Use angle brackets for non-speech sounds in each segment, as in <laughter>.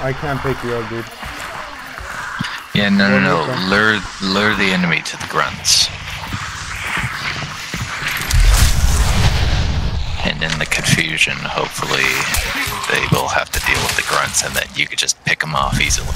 I can't pick you up, dude. Yeah, no, no, no. Lure, lure the enemy to the grunts. And in the confusion, hopefully, they will have to deal with the grunts, and then you could just pick them off easily.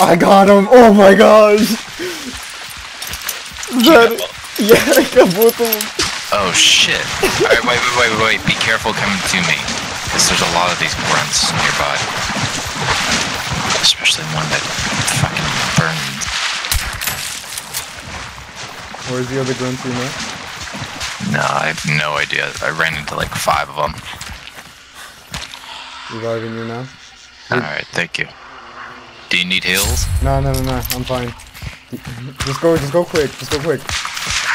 I got him! Oh my gosh! That, yeah, I got both of them. Oh shit! Alright, wait, wait, wait, wait, wait. Be careful coming to me. Because there's a lot of these grunts nearby. Especially one that fucking burned. Where's the other grunt you know? No, I have no idea. I ran into like five of them. Reviving you now? Alright, thank you. You need heals? No, no, no, no, I'm fine. Just go, just go quick, just go quick.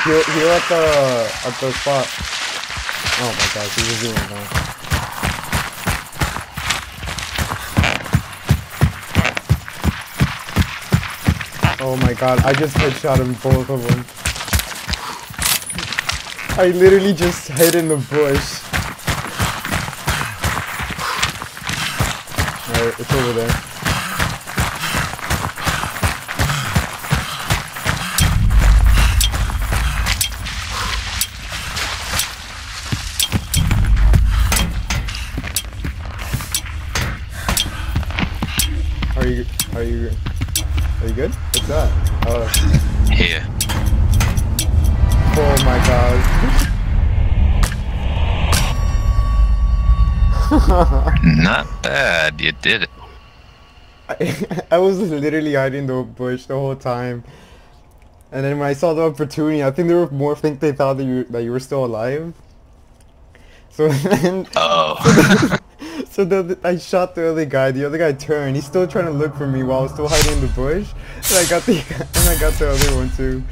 Heal, heal at the, at the spot. Oh my gosh, he's just doing now. Oh my god, I just headshot him both of them. I literally just hid in the bush. Alright, it's over there. Are you, are you, are you good? What's that? Oh, Here. oh my god. <laughs> Not bad. You did it. I, <laughs> I was literally hiding in the bush the whole time. And then when I saw the opportunity, I think they were more think they thought that you that you were still alive. So <laughs> then, Oh. So the, I shot the other guy. The other guy turned. He's still trying to look for me while I was still hiding in the bush. And I got the <laughs> and I got the other one too.